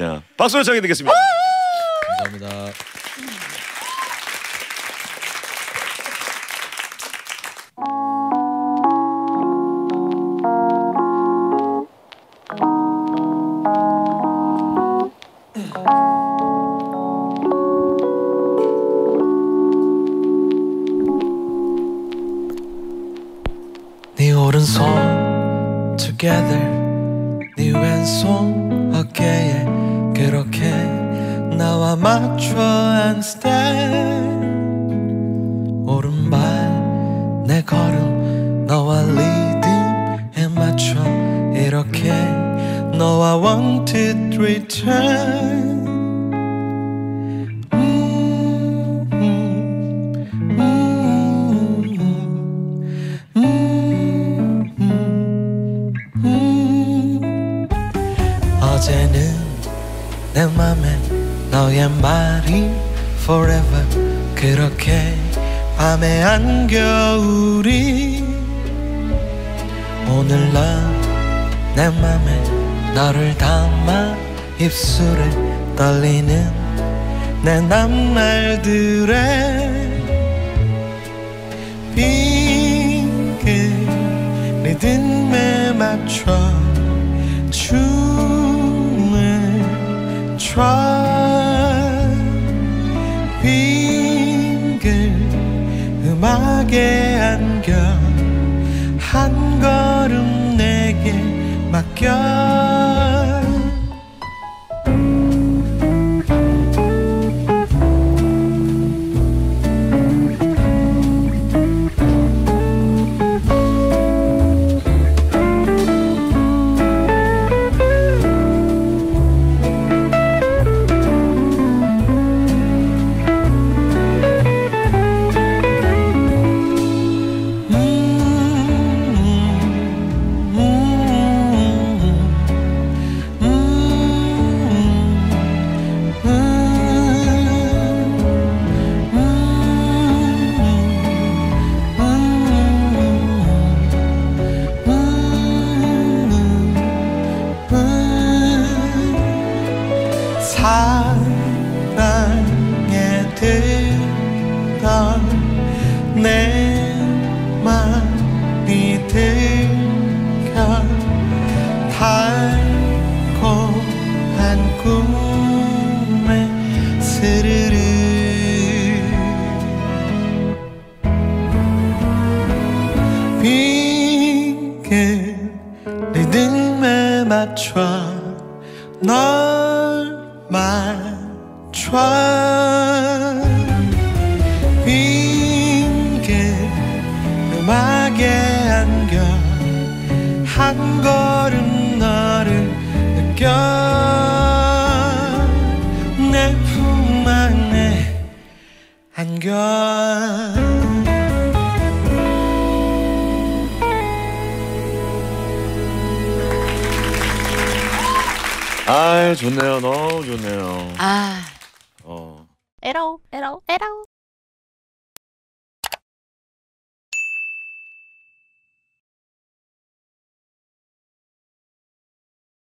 자, 박수로 청해 드리겠습니다. 감사합니다. 네 오른손 together 네 왼손 어깨에 그렇게 나와 맞춰 handstand 오른발 내 걸음 너와 리듬에 맞춰 이렇게 너와 one two three turn 음, 음, 음, 음, 음. 어제는 내 맘에 너의 말이 forever. 그렇게 밤에 안겨 우리 오늘 넌내 맘에 너를 담아 입술에 떨리는 내 낱말들에 빙글 리듬에 맞춰 춰 빙글 음악에 안겨 한 걸음 내게 맡겨 스르르. 빙글 리듬에 맞춰 널 맞춰. 빙글 음악에 안겨 한 걸음 너를 느껴 안겨 아, 좋네요. 너무 좋네요. 아, 어. 에러, 에러, 에러.